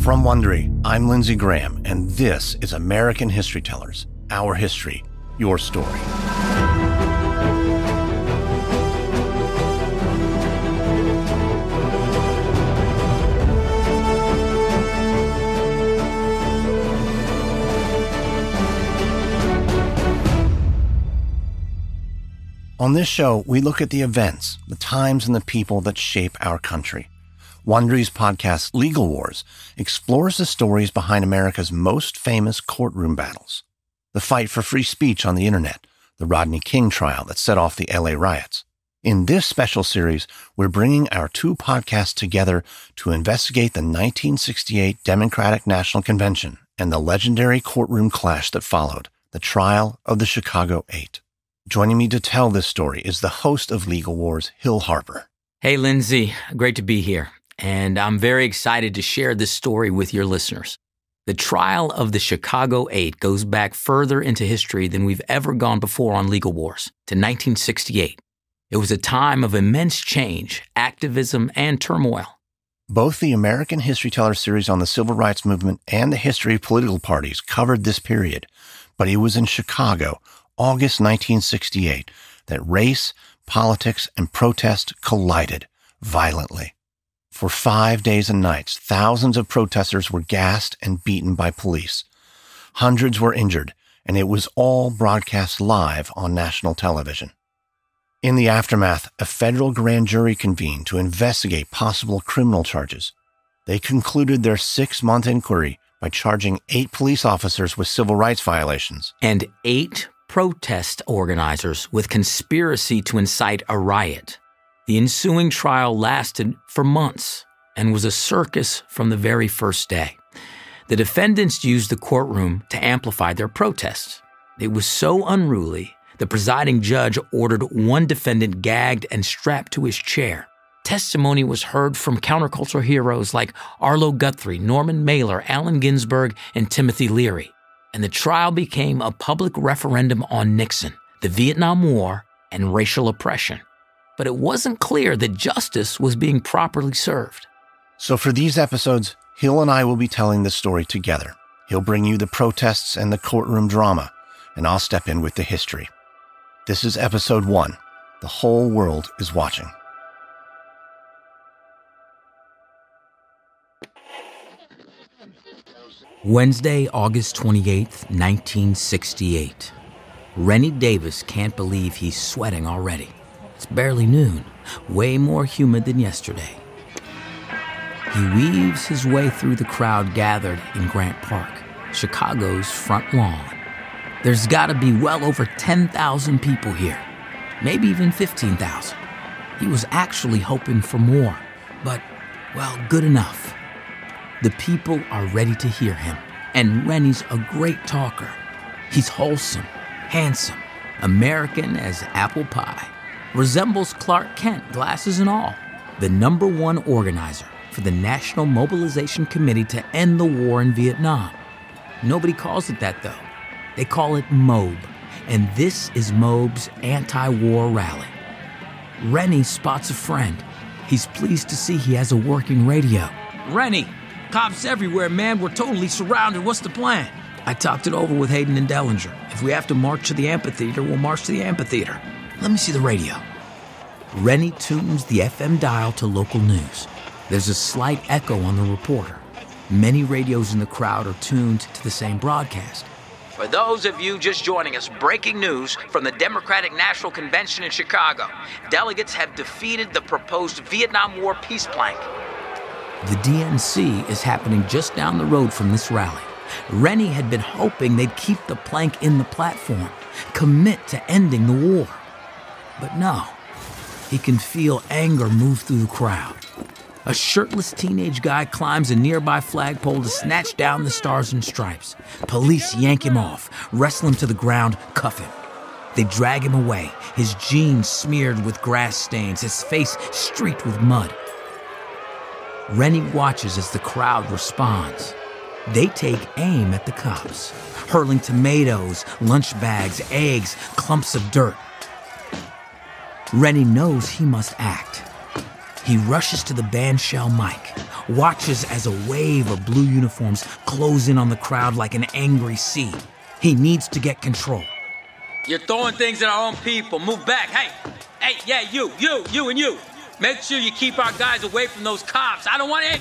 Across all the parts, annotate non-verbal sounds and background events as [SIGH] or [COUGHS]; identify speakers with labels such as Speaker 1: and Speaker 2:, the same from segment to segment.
Speaker 1: From Wondery, I'm Lindsay Graham, and this is American History Tellers Our History, Your Story. On this show, we look at the events, the times, and the people that shape our country. Wondery's podcast Legal Wars explores the stories behind America's most famous courtroom battles. The fight for free speech on the internet, the Rodney King trial that set off the LA riots. In this special series, we're bringing our two podcasts together to investigate the 1968 Democratic National Convention and the legendary courtroom clash that followed, the trial of the Chicago Eight. Joining me to tell this story is the host of Legal Wars, Hill Harper.
Speaker 2: Hey, Lindsay. Great to be here. And I'm very excited to share this story with your listeners. The trial of the Chicago Eight goes back further into history than we've ever gone before on Legal Wars to 1968. It was a time of immense change, activism, and turmoil.
Speaker 1: Both the American History Teller series on the civil rights movement and the history of political parties covered this period, but it was in Chicago August 1968 that race, politics, and protest collided violently. For five days and nights, thousands of protesters were gassed and beaten by police. Hundreds were injured, and it was all broadcast live on national television. In the aftermath, a federal grand jury convened to investigate possible criminal charges. They concluded their six month inquiry by charging eight police officers with civil rights violations.
Speaker 2: And eight protest organizers with conspiracy to incite a riot. The ensuing trial lasted for months and was a circus from the very first day. The defendants used the courtroom to amplify their protests. It was so unruly, the presiding judge ordered one defendant gagged and strapped to his chair. Testimony was heard from counterculture heroes like Arlo Guthrie, Norman Mailer, Allen Ginsberg, and Timothy Leary and the trial became a public referendum on Nixon, the Vietnam War, and racial oppression. But it wasn't clear that justice was being properly served.
Speaker 1: So, for these episodes, Hill and I will be telling the story together. He'll bring you the protests and the courtroom drama, and I'll step in with the history. This is episode one The Whole World is Watching.
Speaker 2: Wednesday, August 28, 1968. Rennie Davis can't believe he's sweating already. It's barely noon, way more humid than yesterday. He weaves his way through the crowd gathered in Grant Park, Chicago's front lawn. There's gotta be well over 10,000 people here, maybe even 15,000. He was actually hoping for more, but, well, good enough. The people are ready to hear him, and Rennie's a great talker. He's wholesome, handsome, American as apple pie, resembles Clark Kent, glasses and all, the number one organizer for the National Mobilization Committee to end the war in Vietnam. Nobody calls it that, though. They call it Mobe, and this is Mobe's anti war rally. Rennie spots a friend. He's pleased to see he has a working radio. Rennie, Cops everywhere, man. We're totally surrounded. What's the plan? I talked it over with Hayden and Dellinger. If we have to march to the amphitheater, we'll march to the amphitheater. Let me see the radio. Rennie tunes the FM dial to local news. There's a slight echo on the reporter. Many radios in the crowd are tuned to the same broadcast. For those of you just joining us, breaking news from the Democratic National Convention in Chicago. Delegates have defeated the proposed Vietnam War peace plank. The DNC is happening just down the road from this rally. Rennie had been hoping they'd keep the plank in the platform, commit to ending the war. But no, he can feel anger move through the crowd. A shirtless teenage guy climbs a nearby flagpole to snatch down the stars and stripes. Police yank him off, wrestle him to the ground, cuff him. They drag him away, his jeans smeared with grass stains, his face streaked with mud. Rennie watches as the crowd responds. They take aim at the cops, hurling tomatoes, lunch bags, eggs, clumps of dirt. Rennie knows he must act. He rushes to the bandshell mic, watches as a wave of blue uniforms close in on the crowd like an angry sea. He needs to get control.
Speaker 3: You're throwing things at our own people. Move back. Hey, hey, yeah, you, you, you, and you. Make sure you keep our guys away from those cops. I don't want it.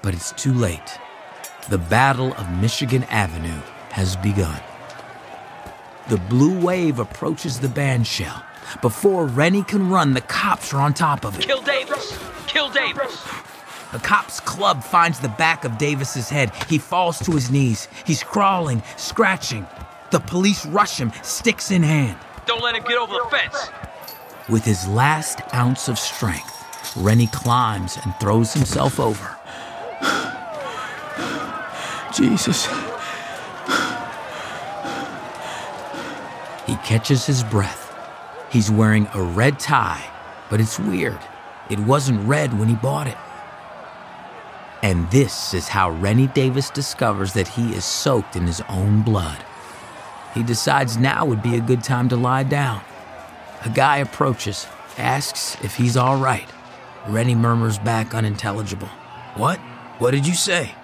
Speaker 2: But it's too late. The Battle of Michigan Avenue has begun. The blue wave approaches the band shell. Before Rennie can run, the cops are on top of it.
Speaker 3: Kill Davis. Kill Davis.
Speaker 2: A cop's club finds the back of Davis's head. He falls to his knees. He's crawling, scratching. The police rush him, sticks in hand.
Speaker 3: Don't let him get over the fence.
Speaker 2: With his last ounce of strength, Rennie climbs and throws himself over. [SIGHS]
Speaker 4: Jesus. [SIGHS]
Speaker 2: He catches his breath. He's wearing a red tie, but it's weird. It wasn't red when he bought it. And this is how Rennie Davis discovers that he is soaked in his own blood. He decides now would be a good time to lie down. A guy approaches, asks if he's all right. Rennie murmurs back unintelligible. What? What did you say?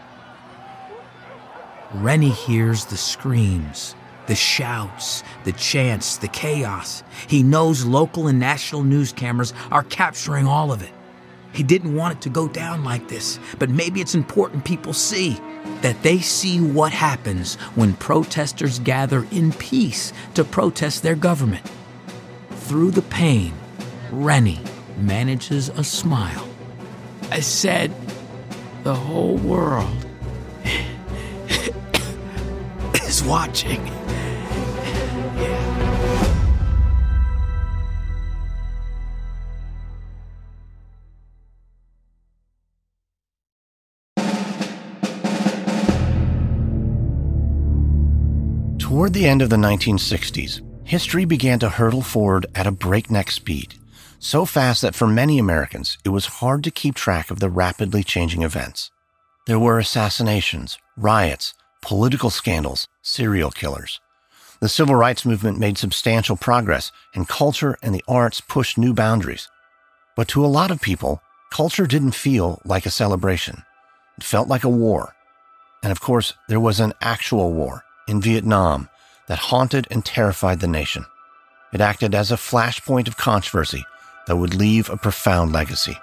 Speaker 2: Rennie hears the screams, the shouts, the chants, the chaos. He knows local and national news cameras are capturing all of it. He didn't want it to go down like this, but maybe it's important people see that they see what happens when protesters gather in peace to protest their government. Through the pain, Rennie manages a smile.
Speaker 4: I said, the whole world [LAUGHS] is watching.
Speaker 1: Toward the end of the 1960s, history began to hurtle forward at a breakneck speed, so fast that for many Americans, it was hard to keep track of the rapidly changing events. There were assassinations, riots, political scandals, serial killers. The civil rights movement made substantial progress, and culture and the arts pushed new boundaries. But to a lot of people, culture didn't feel like a celebration. It felt like a war. And of course, there was an actual war in Vietnam that haunted and terrified the nation. It acted as a flashpoint of controversy that would leave a profound legacy.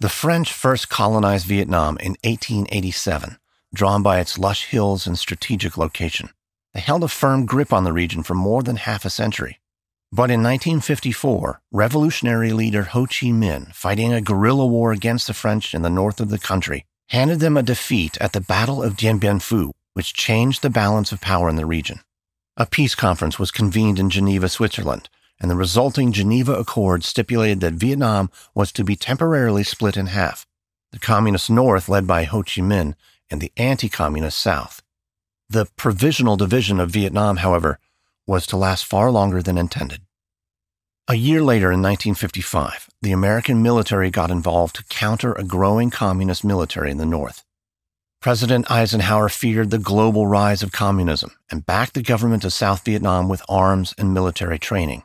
Speaker 1: The French first colonized Vietnam in 1887, drawn by its lush hills and strategic location. They held a firm grip on the region for more than half a century. But in 1954, revolutionary leader Ho Chi Minh, fighting a guerrilla war against the French in the north of the country, handed them a defeat at the Battle of Dien Bien Phu, which changed the balance of power in the region. A peace conference was convened in Geneva, Switzerland, and the resulting Geneva Accord stipulated that Vietnam was to be temporarily split in half the Communist North, led by Ho Chi Minh, and the anti Communist South. The provisional division of Vietnam, however, was to last far longer than intended. A year later, in 1955, the American military got involved to counter a growing communist military in the North. President Eisenhower feared the global rise of communism and backed the government of South Vietnam with arms and military training.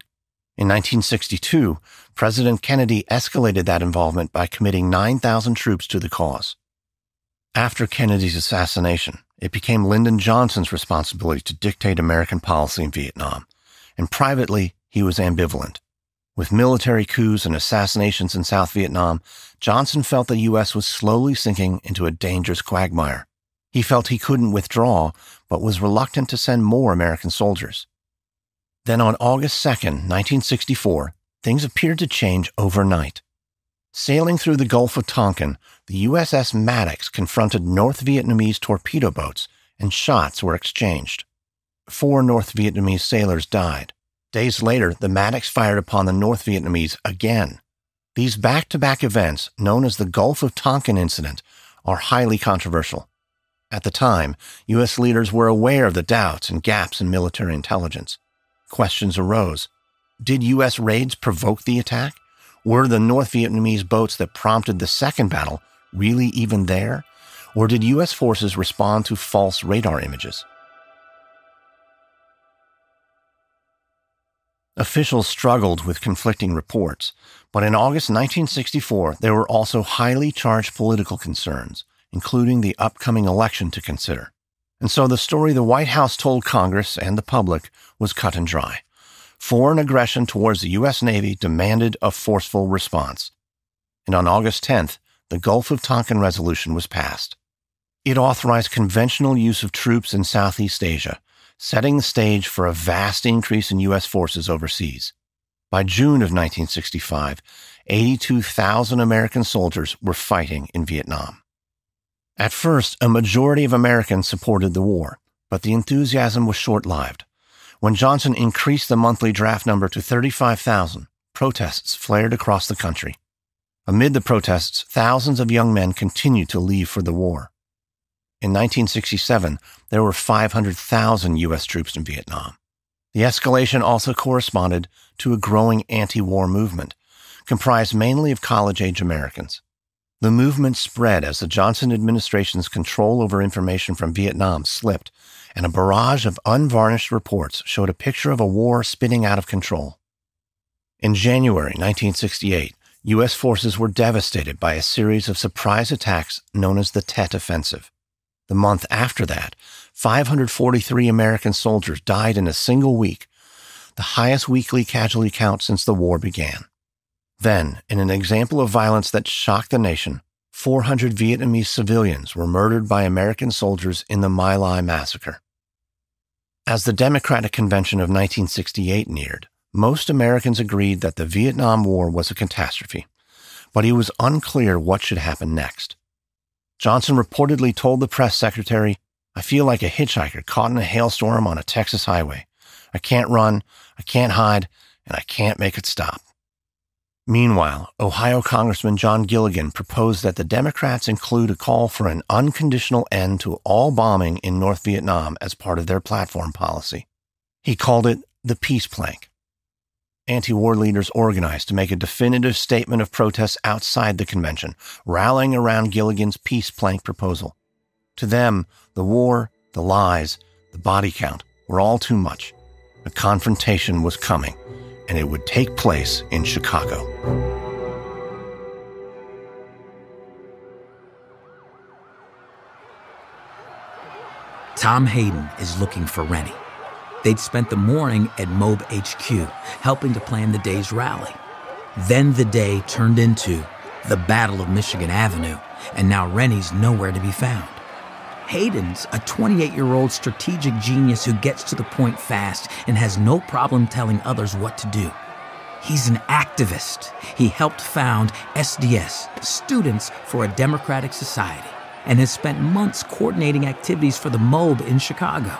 Speaker 1: In 1962, President Kennedy escalated that involvement by committing 9,000 troops to the cause. After Kennedy's assassination, it became Lyndon Johnson's responsibility to dictate American policy in Vietnam, and privately, he was ambivalent. With military coups and assassinations in South Vietnam, Johnson felt the U.S. was slowly sinking into a dangerous quagmire. He felt he couldn't withdraw, but was reluctant to send more American soldiers. Then on August 2, 1964, things appeared to change overnight. Sailing through the Gulf of Tonkin, the USS Maddox confronted North Vietnamese torpedo boats and shots were exchanged. Four North Vietnamese sailors died. Days later, the Maddox fired upon the North Vietnamese again. These back to back events, known as the Gulf of Tonkin incident, are highly controversial. At the time, U.S. leaders were aware of the doubts and gaps in military intelligence. Questions arose. Did U.S. raids provoke the attack? Were the North Vietnamese boats that prompted the second battle really even there? Or did U.S. forces respond to false radar images? Officials struggled with conflicting reports, but in August 1964, there were also highly charged political concerns, including the upcoming election to consider. And so the story the White House told Congress and the public was cut and dry. Foreign aggression towards the U.S. Navy demanded a forceful response. And on August 10th, the Gulf of Tonkin Resolution was passed. It authorized conventional use of troops in Southeast Asia, setting the stage for a vast increase in U.S. forces overseas. By June of 1965, 82,000 American soldiers were fighting in Vietnam. At first, a majority of Americans supported the war, but the enthusiasm was short lived. When Johnson increased the monthly draft number to 35,000, protests flared across the country. Amid the protests, thousands of young men continued to leave for the war. In 1967, there were 500,000 U.S. troops in Vietnam. The escalation also corresponded to a growing anti-war movement, comprised mainly of college-age Americans. The movement spread as the Johnson administration's control over information from Vietnam slipped, and a barrage of unvarnished reports showed a picture of a war spinning out of control. In January 1968, U.S. forces were devastated by a series of surprise attacks known as the Tet Offensive. The month after that, 543 American soldiers died in a single week, the highest weekly casualty count since the war began. Then, in an example of violence that shocked the nation, 400 Vietnamese civilians were murdered by American soldiers in the My Lai massacre. As the Democratic Convention of 1968 neared, most Americans agreed that the Vietnam War was a catastrophe, but it was unclear what should happen next. Johnson reportedly told the press secretary, I feel like a hitchhiker caught in a hailstorm on a Texas highway. I can't run, I can't hide, and I can't make it stop. Meanwhile, Ohio Congressman John Gilligan proposed that the Democrats include a call for an unconditional end to all bombing in North Vietnam as part of their platform policy. He called it the peace plank anti war leaders organized to make a definitive statement of protest outside the convention, rallying around Gilligan's peace plank proposal. To them, the war, the lies, the body count were all too much. A confrontation was coming, and it would take place in Chicago.
Speaker 2: Tom Hayden is looking for Rennie. They'd spent the morning at Mobe HQ, helping to plan the day's rally. Then the day turned into the Battle of Michigan Avenue, and now Rennie's nowhere to be found. Hayden's a 28 year old strategic genius who gets to the point fast and has no problem telling others what to do. He's an activist. He helped found SDS, Students for a Democratic Society, and has spent months coordinating activities for the Mobe in Chicago.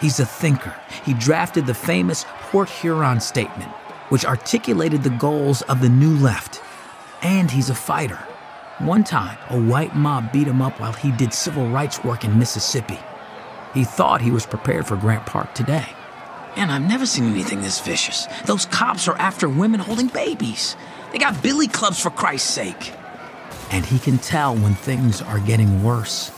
Speaker 2: He's a thinker. He drafted the famous Port Huron Statement, which articulated the goals of the New Left. And he's a fighter. One time, a white mob beat him up while he did civil rights work in Mississippi. He thought he was prepared for Grant Park today. Man, I've never seen anything this vicious. Those cops are after women holding babies. They got billy clubs for Christ's sake. And he can tell when things are getting worse.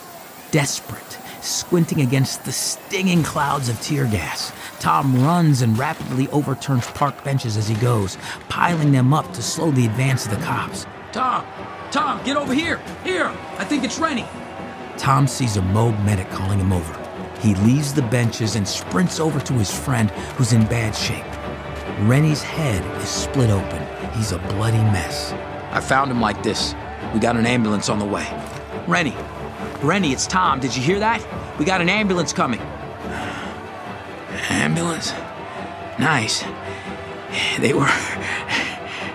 Speaker 2: Desperate squinting against the stinging clouds of tear gas. Tom runs and rapidly overturns park benches as he goes, piling them up to slow the advance of the cops.
Speaker 3: Tom! Tom, get over here! Here! I think it's Rennie!
Speaker 2: Tom sees a Mobe medic calling him over. He leaves the benches and sprints over to his friend, who's in bad shape. Rennie's head is split open. He's a bloody mess.
Speaker 4: I found him like this. We got an ambulance on the way.
Speaker 3: Rennie, Rennie, it's Tom. Did you hear that? We got an ambulance coming.
Speaker 4: Ambulance? Nice. They were.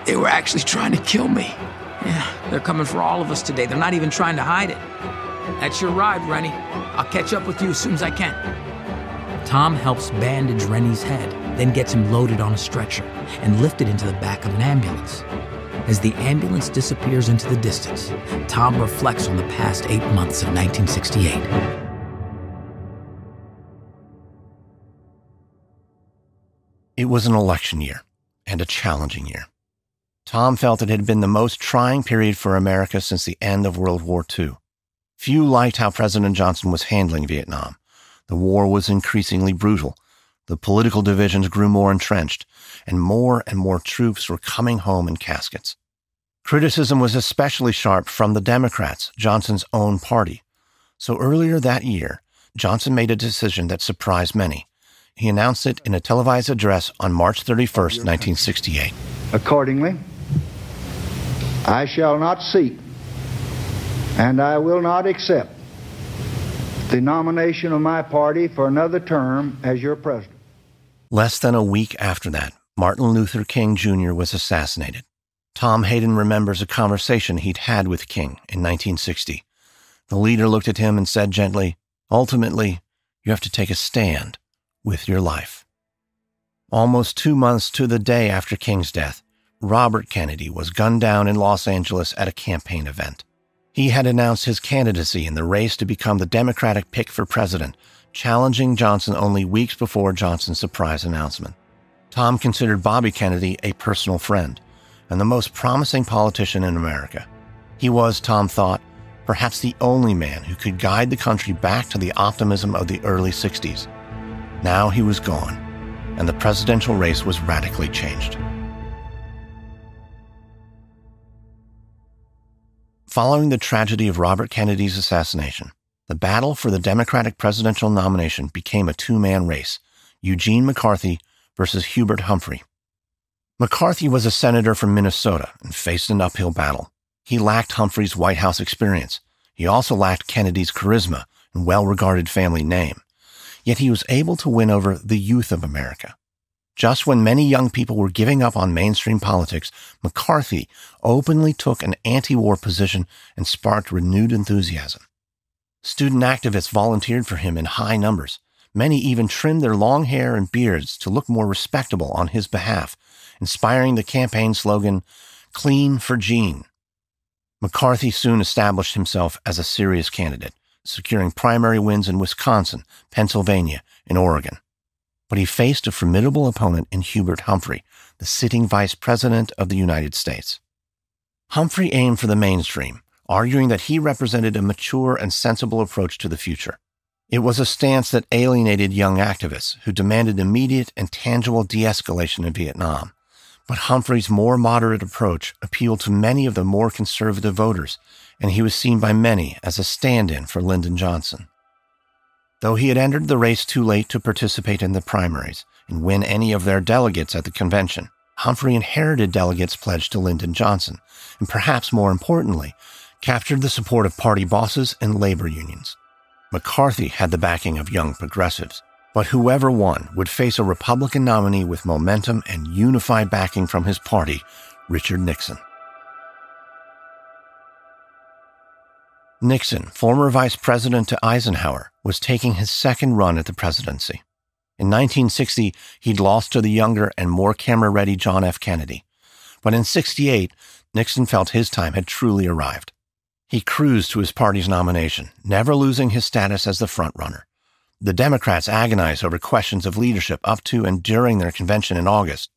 Speaker 4: They were actually trying to kill me.
Speaker 3: Yeah, they're coming for all of us today. They're not even trying to hide it. That's your ride, Rennie. I'll catch up with you as soon as I can.
Speaker 2: Tom helps bandage Rennie's head, then gets him loaded on a stretcher and lifted into the back of an ambulance. As the ambulance disappears into the distance, Tom reflects on the past eight months of 1968.
Speaker 1: It was an election year and a challenging year. Tom felt it had been the most trying period for America since the end of World War II. Few liked how President Johnson was handling Vietnam. The war was increasingly brutal, the political divisions grew more entrenched, and more and more troops were coming home in caskets. Criticism was especially sharp from the Democrats, Johnson's own party. So earlier that year, Johnson made a decision that surprised many. He announced it in a televised address on March 31, 1968.
Speaker 5: Accordingly, I shall not seek and I will not accept the nomination of my party for another term as your president.
Speaker 1: Less than a week after that, Martin Luther King Jr. was assassinated. Tom Hayden remembers a conversation he'd had with King in 1960. The leader looked at him and said gently, Ultimately, you have to take a stand with your life. Almost two months to the day after King's death, Robert Kennedy was gunned down in Los Angeles at a campaign event. He had announced his candidacy in the race to become the Democratic pick for president challenging Johnson only weeks before Johnson's surprise announcement. Tom considered Bobby Kennedy a personal friend and the most promising politician in America. He was, Tom thought, perhaps the only man who could guide the country back to the optimism of the early 60s. Now he was gone, and the presidential race was radically changed. Following the tragedy of Robert Kennedy's assassination, the battle for the Democratic presidential nomination became a two man race Eugene McCarthy versus Hubert Humphrey. McCarthy was a senator from Minnesota and faced an uphill battle. He lacked Humphrey's White House experience. He also lacked Kennedy's charisma and well regarded family name. Yet he was able to win over the youth of America. Just when many young people were giving up on mainstream politics, McCarthy openly took an anti war position and sparked renewed enthusiasm. Student activists volunteered for him in high numbers. Many even trimmed their long hair and beards to look more respectable on his behalf, inspiring the campaign slogan, Clean for Gene. McCarthy soon established himself as a serious candidate, securing primary wins in Wisconsin, Pennsylvania, and Oregon. But he faced a formidable opponent in Hubert Humphrey, the sitting vice president of the United States. Humphrey aimed for the mainstream, arguing that he represented a mature and sensible approach to the future. It was a stance that alienated young activists who demanded immediate and tangible de escalation in Vietnam. But Humphrey's more moderate approach appealed to many of the more conservative voters, and he was seen by many as a stand in for Lyndon Johnson. Though he had entered the race too late to participate in the primaries and win any of their delegates at the convention, Humphrey inherited delegates pledged to Lyndon Johnson, and perhaps more importantly, captured the support of party bosses and labor unions. McCarthy had the backing of young progressives, but whoever won would face a Republican nominee with momentum and unified backing from his party, Richard Nixon. Nixon, former vice president to Eisenhower, was taking his second run at the presidency. In 1960, he'd lost to the younger and more camera ready John F. Kennedy. But in 68, Nixon felt his time had truly arrived. He cruised to his party's nomination, never losing his status as the frontrunner. The Democrats agonized over questions of leadership up to and during their convention in August.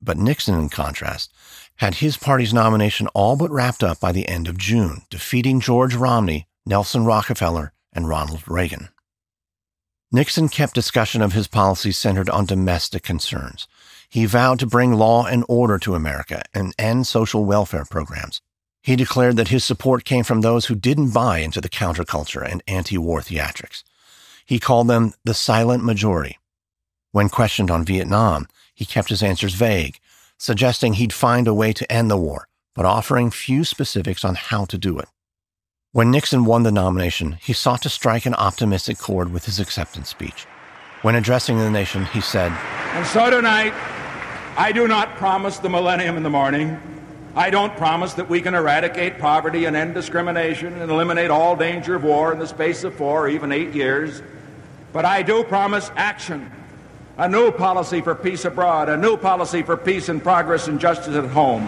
Speaker 1: But Nixon, in contrast, had his party's nomination all but wrapped up by the end of June, defeating George Romney, Nelson Rockefeller, and Ronald Reagan. Nixon kept discussion of his policies centered on domestic concerns. He vowed to bring law and order to America and end social welfare programs. He declared that his support came from those who didn't buy into the counterculture and anti war theatrics. He called them the silent majority. When questioned on Vietnam, he kept his answers vague, suggesting he'd find a way to end the war, but offering few specifics on how to do it. When Nixon won the nomination, he sought to strike an optimistic chord with his acceptance speech. When addressing the nation, he said,
Speaker 6: And so tonight, I do not promise the millennium in the morning. I don't promise that we can eradicate poverty and end discrimination and eliminate all danger of war in the space of four or even eight years. But I do promise action. A new policy for peace abroad, a new policy for peace and progress and justice at home.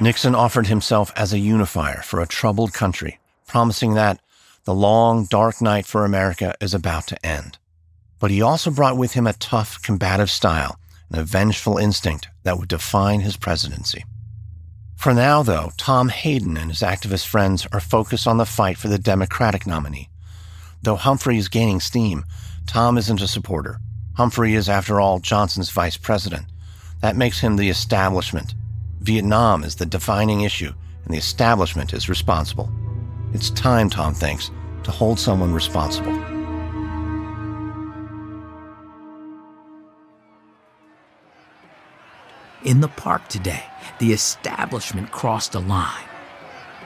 Speaker 1: Nixon offered himself as a unifier for a troubled country, promising that the long, dark night for America is about to end but he also brought with him a tough, combative style and a vengeful instinct that would define his presidency. For now, though, Tom Hayden and his activist friends are focused on the fight for the Democratic nominee. Though Humphrey is gaining steam, Tom isn't a supporter. Humphrey is, after all, Johnson's vice president. That makes him the establishment. Vietnam is the defining issue, and the establishment is responsible. It's time, Tom thinks, to hold someone responsible.
Speaker 2: In the park today, the establishment crossed a line.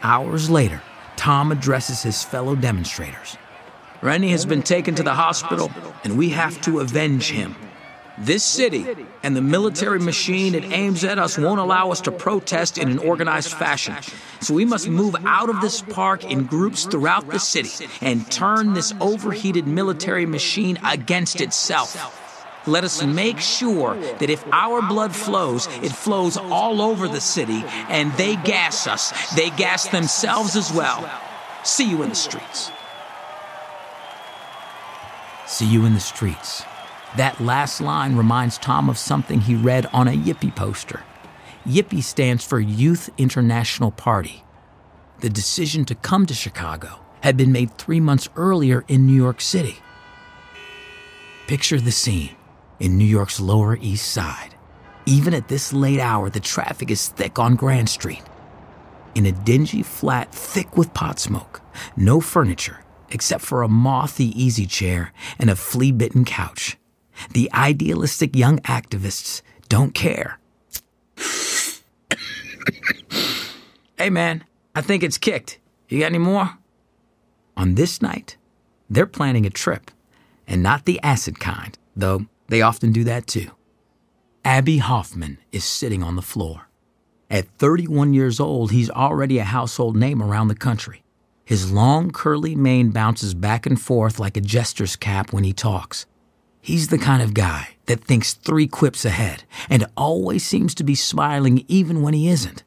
Speaker 2: Hours later, Tom addresses his fellow demonstrators.
Speaker 4: Rennie has been taken to the hospital, and we have to avenge him. This city and the military machine it aims at us won't allow us to protest in an organized fashion. So we must move out of this park in groups throughout the city and turn this overheated military machine against itself. Let us make sure that if our blood flows, it flows all over the city, and they gas us. They gas themselves as well. See you in the streets.
Speaker 2: See you in the streets. That last line reminds Tom of something he read on a Yippie poster. Yippie stands for Youth International Party. The decision to come to Chicago had been made three months earlier in New York City. Picture the scene in New York's Lower East Side. Even at this late hour, the traffic is thick on Grand Street. In a dingy flat thick with pot smoke, no furniture except for a mothy easy chair and a flea bitten couch. The idealistic young activists don't care. [COUGHS]
Speaker 4: hey, man, I think it's kicked. You got any more?
Speaker 2: On this night, they're planning a trip, and not the acid kind, though they often do that too. Abbie Hoffman is sitting on the floor. At 31 years old, he's already a household name around the country. His long, curly mane bounces back and forth like a jester's cap when he talks. He's the kind of guy that thinks three quips ahead and always seems to be smiling even when he isn't.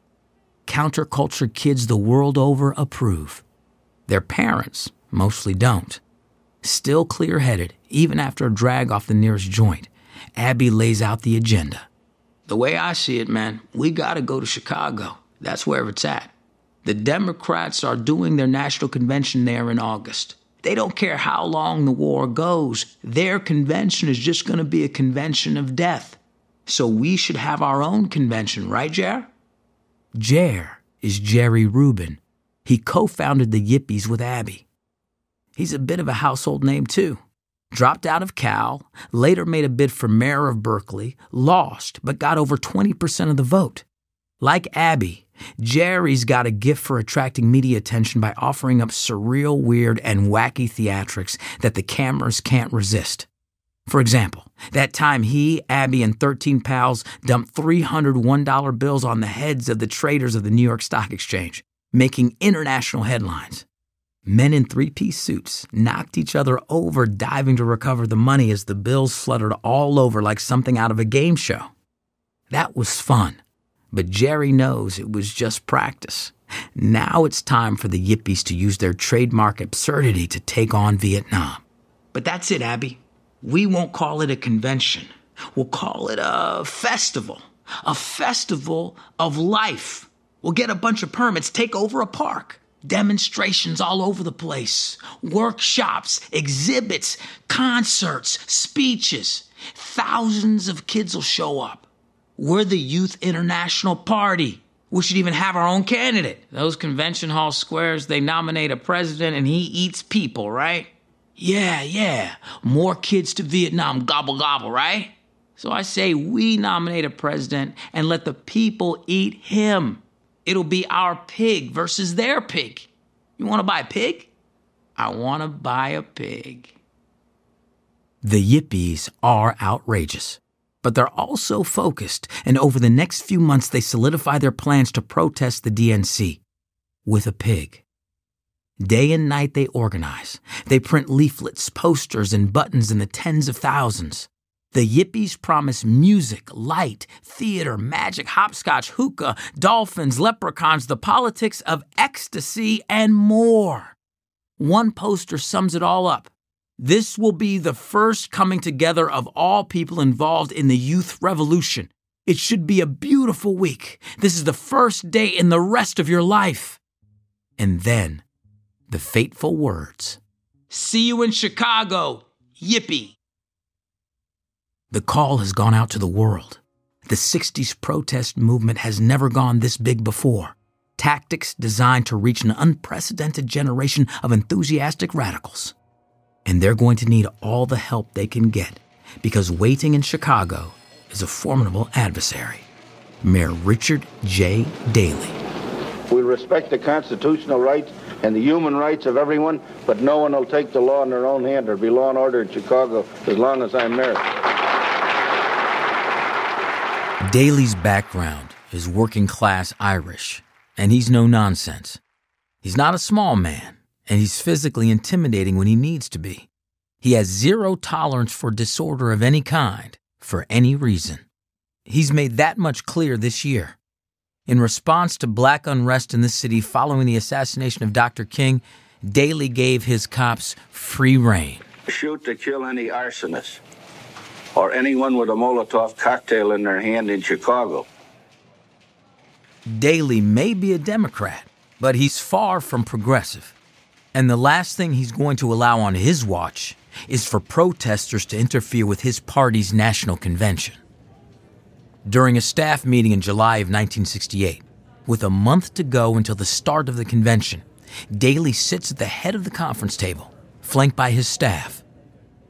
Speaker 2: Counterculture kids the world over approve. Their parents mostly don't. Still clear headed, even after a drag off the nearest joint, Abbie lays out the agenda.
Speaker 4: The way I see it, man, we gotta go to Chicago. That's where it's at. The Democrats are doing their national convention there in August. They don't care how long the war goes. Their convention is just going to be a convention of death. So we should have our own convention, right, Jer?
Speaker 2: Jer is Jerry Rubin. He co founded the Yippies with Abbie. He's a bit of a household name, too. Dropped out of Cal, later made a bid for mayor of Berkeley, lost, but got over 20% of the vote. Like Abbie, Jerry's got a gift for attracting media attention by offering up surreal, weird, and wacky theatrics that the cameras can't resist. For example, that time he, Abbie, and 13 pals dumped $301 bills on the heads of the traders of the New York Stock Exchange, making international headlines. Men in three piece suits knocked each other over diving to recover the money as the bills fluttered all over like something out of a game show. That was fun but Jerry knows it was just practice. Now it's time for the Yippies to use their trademark absurdity to take on Vietnam.
Speaker 4: But that's it, Abbie. We won't call it a convention. We'll call it a festival. A festival of life. We'll get a bunch of permits, take over a park. Demonstrations all over the place. Workshops, exhibits, concerts, speeches. Thousands of kids will show up. We're the Youth International Party. We should even have our own candidate. Those convention hall squares, they nominate a president and he eats people, right? Yeah, yeah. More kids to Vietnam, gobble gobble, right? So I say we nominate a president and let the people eat him. It'll be our pig versus their pig. You want to buy a pig? I want to buy a pig.
Speaker 2: The Yippies are outrageous but they're also focused, and over the next few months, they solidify their plans to protest the DNC with a pig. Day and night, they organize. They print leaflets, posters, and buttons in the tens of thousands. The Yippies promise music, light, theater, magic, hopscotch, hookah, dolphins, leprechauns, the politics of ecstasy, and more. One poster sums it all up. This will be the first coming together of all people involved in the youth revolution. It should be a beautiful week. This is the first day in the rest of your life. And then, the fateful words
Speaker 4: See you in Chicago. Yippee.
Speaker 2: The call has gone out to the world. The 60s protest movement has never gone this big before. Tactics designed to reach an unprecedented generation of enthusiastic radicals. And they're going to need all the help they can get because waiting in Chicago is a formidable adversary. Mayor Richard J. Daley.
Speaker 7: We respect the constitutional rights and the human rights of everyone, but no one will take the law in their own hand or be law and order in Chicago as long as I'm mayor.
Speaker 2: Daley's background is working class Irish, and he's no nonsense. He's not a small man, and he's physically intimidating when he needs to be. He has zero tolerance for disorder of any kind, for any reason. He's made that much clear this year. In response to black unrest in the city following the assassination of Dr. King, Daley gave his cops free reign.
Speaker 7: Shoot to kill any arsonist or anyone with a Molotov cocktail in their hand in Chicago.
Speaker 2: Daley may be a Democrat, but he's far from progressive. And the last thing he's going to allow on his watch is for protesters to interfere with his party's national convention. During a staff meeting in July of 1968, with a month to go until the start of the convention, Daley sits at the head of the conference table, flanked by his staff.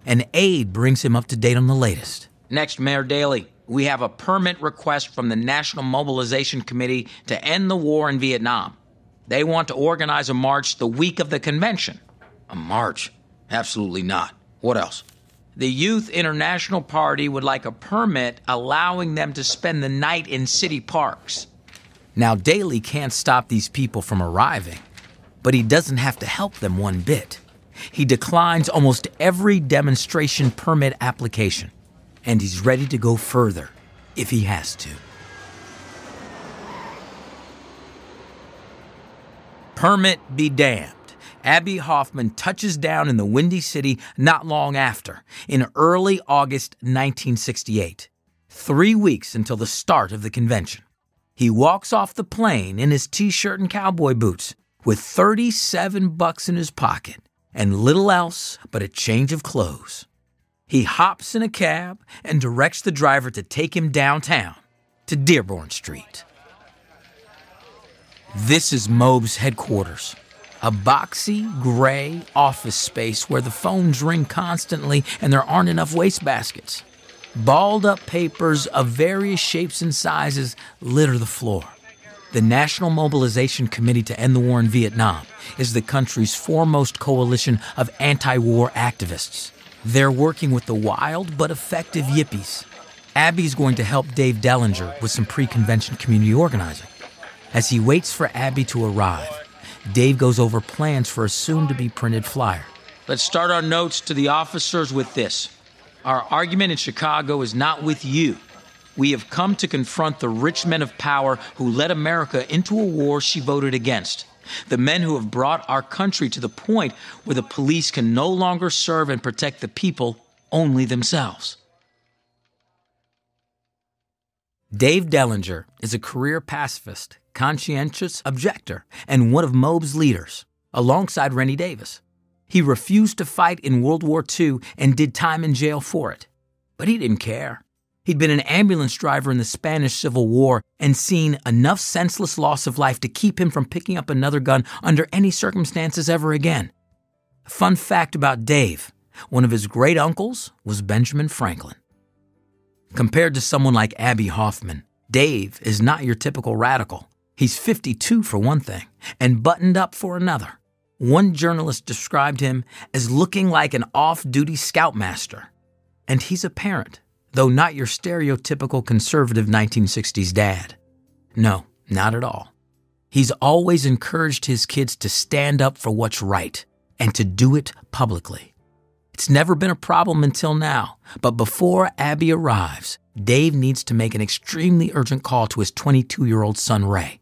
Speaker 2: An aide brings him up to date on the latest.
Speaker 4: Next, Mayor Daley, we have a permit request from the National Mobilization Committee to end the war in Vietnam. They want to organize a march the week of the convention. A march? Absolutely not. What else? The Youth International Party would like a permit allowing them to spend the night in city parks.
Speaker 2: Now, Daley can't stop these people from arriving, but he doesn't have to help them one bit. He declines almost every demonstration permit application, and he's ready to go further if he has to. Permit be damned. Abbie Hoffman touches down in the Windy City not long after, in early August 1968, three weeks until the start of the convention. He walks off the plane in his t shirt and cowboy boots with 37 bucks in his pocket and little else but a change of clothes. He hops in a cab and directs the driver to take him downtown to Dearborn Street. This is Mobe's headquarters, a boxy, gray office space where the phones ring constantly and there aren't enough wastebaskets. Balled up papers of various shapes and sizes litter the floor. The National Mobilization Committee to End the War in Vietnam is the country's foremost coalition of anti war activists. They're working with the wild but effective yippies. Abbie's going to help Dave Dellinger with some pre convention community organizing. As he waits for Abbie to arrive, Dave goes over plans for a soon to be printed flyer.
Speaker 4: Let's start our notes to the officers with this. Our argument in Chicago is not with you. We have come to confront the rich men of power who led America into a war she voted against. The men who have brought our country to the point where the police can no longer serve and protect the people, only themselves.
Speaker 2: Dave Dellinger is a career pacifist, conscientious objector, and one of Mobe's leaders, alongside Rennie Davis. He refused to fight in World War II and did time in jail for it. But he didn't care. He'd been an ambulance driver in the Spanish Civil War and seen enough senseless loss of life to keep him from picking up another gun under any circumstances ever again. Fun fact about Dave one of his great uncles was Benjamin Franklin. Compared to someone like Abbie Hoffman, Dave is not your typical radical. He's 52 for one thing, and buttoned up for another. One journalist described him as looking like an off duty scoutmaster. And he's a parent, though not your stereotypical conservative 1960s dad. No, not at all. He's always encouraged his kids to stand up for what's right and to do it publicly. It's never been a problem until now, but before Abbie arrives, Dave needs to make an extremely urgent call to his 22 year old son, Ray.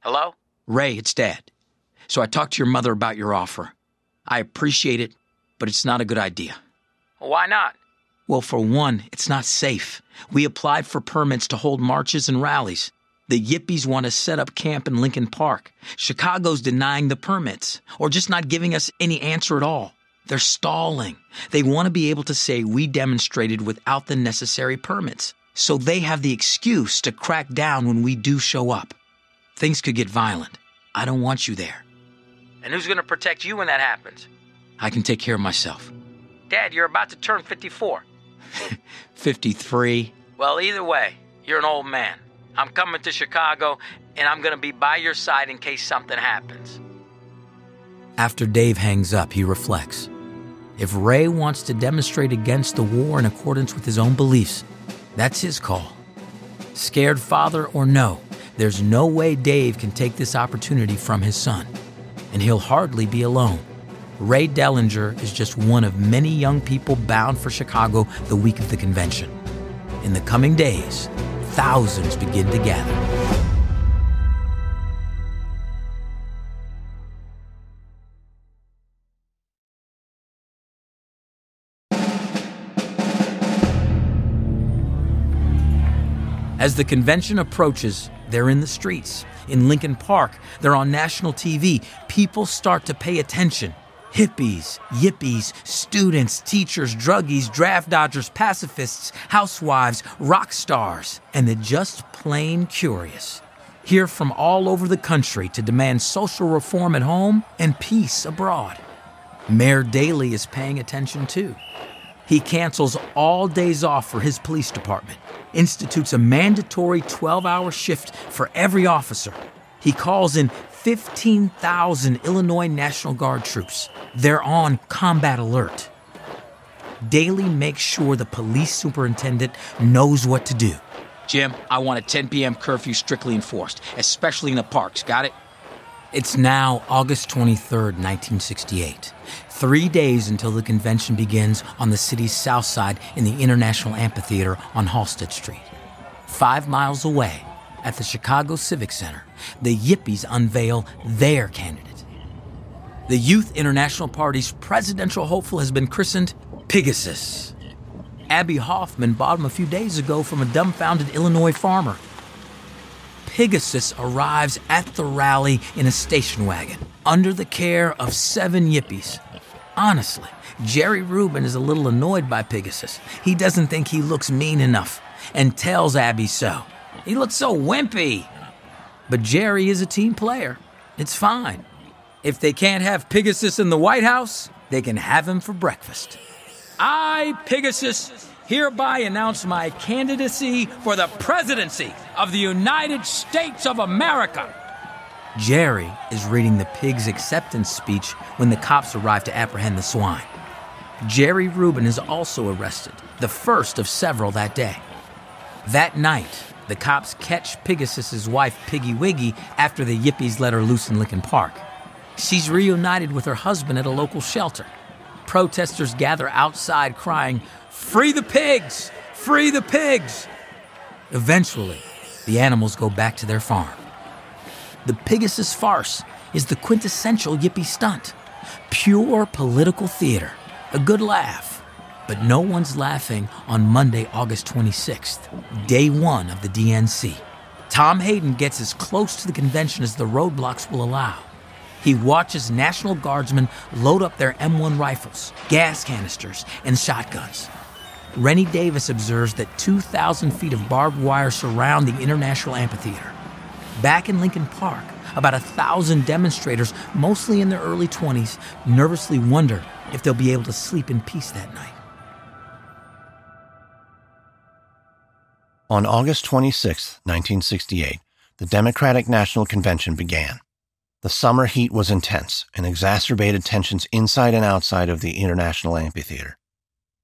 Speaker 4: Hello? Ray, it's Dad. So I talked to your mother about your offer. I appreciate it, but it's not a good idea. Why not? Well, for one, it's not safe. We applied for permits to hold marches and rallies. The Yippies want to set up camp in Lincoln Park. Chicago's denying the permits, or just not giving us any answer at all. They're stalling. They want to be able to say we demonstrated without the necessary permits, so they have the excuse to crack down when we do show up. Things could get violent. I don't want you there.
Speaker 3: And who's going to protect you when that happens?
Speaker 4: I can take care of myself.
Speaker 3: Dad, you're about to turn 54. [LAUGHS]
Speaker 4: 53.
Speaker 3: Well, either way, you're an old man. I'm coming to Chicago, and I'm going to be by your side in case something happens.
Speaker 2: After Dave hangs up, he reflects. If Ray wants to demonstrate against the war in accordance with his own beliefs, that's his call. Scared father or no, there's no way Dave can take this opportunity from his son, and he'll hardly be alone. Ray Dellinger is just one of many young people bound for Chicago the week of the convention. In the coming days, thousands begin to gather. As the convention approaches, they're in the streets. In Lincoln Park, they're on national TV. People start to pay attention. Hippies, yippies, students, teachers, druggies, draft dodgers, pacifists, housewives, rock stars, and the just plain curious. Here from all over the country to demand social reform at home and peace abroad. Mayor Daley is paying attention too. He cancels all days off for his police department, institutes a mandatory 12 hour shift for every officer. He calls in 15,000 Illinois National Guard troops. They're on combat alert. Daley makes sure the police superintendent knows what to do.
Speaker 4: Jim, I want a 10 p.m. curfew strictly enforced, especially in the parks. Got it?
Speaker 2: It's now August 23rd, 1968. Three days until the convention begins on the city's south side in the International Amphitheater on Halsted Street. Five miles away, at the Chicago Civic Center, the Yippies unveil their candidate. The Youth International Party's presidential hopeful has been christened Pegasus. Abbie Hoffman bought him a few days ago from a dumbfounded Illinois farmer. Pegasus arrives at the rally in a station wagon under the care of seven Yippies. Honestly, Jerry Rubin is a little annoyed by Pegasus. He doesn't think he looks mean enough and tells Abbie so. He looks so wimpy. But Jerry is a team player. It's fine. If they can't have Pegasus in the White House, they can have him for breakfast. I, Pegasus, hereby announce my candidacy for the presidency of the United States of America. Jerry is reading the pig's acceptance speech when the cops arrive to apprehend the swine. Jerry Rubin is also arrested, the first of several that day. That night, the cops catch Pegasus's wife, Piggy Wiggy, after the Yippies let her loose in Lincoln Park. She's reunited with her husband at a local shelter. Protesters gather outside crying, Free the pigs! Free the pigs! Eventually, the animals go back to their farm. The Pegasus farce is the quintessential Yippie stunt. Pure political theater. A good laugh. But no one's laughing on Monday, August 26th, day one of the DNC. Tom Hayden gets as close to the convention as the roadblocks will allow. He watches National Guardsmen load up their M1 rifles, gas canisters, and shotguns. Rennie Davis observes that 2,000 feet of barbed wire surround the International Amphitheater. Back in Lincoln Park, about a thousand demonstrators, mostly in their early 20s, nervously wonder if they'll be able to sleep in peace that night.
Speaker 1: On August 26, 1968, the Democratic National Convention began. The summer heat was intense and exacerbated tensions inside and outside of the International Amphitheater.